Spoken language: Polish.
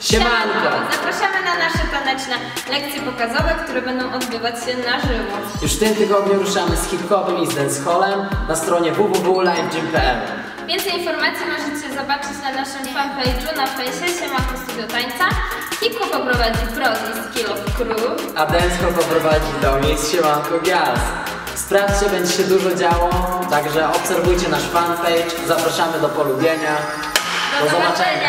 Siemanko! Zapraszamy na nasze taneczne lekcje pokazowe, które będą odbywać się na żywo. Już w tym tygodniu ruszamy z hip-hopem i z dancehallem na stronie www.livegym.pl Więcej informacji możecie zobaczyć na naszym fanpage'u na fejsie Siemanko Studio Tańca. Hip-hop poprowadzi Brozy z Kill of Crew. A dancehall poprowadzi do miejsc Siemanko Girls. Sprawdźcie, będzie się dużo działo, także obserwujcie nasz fanpage, zapraszamy do polubienia. Do, zobaczenia!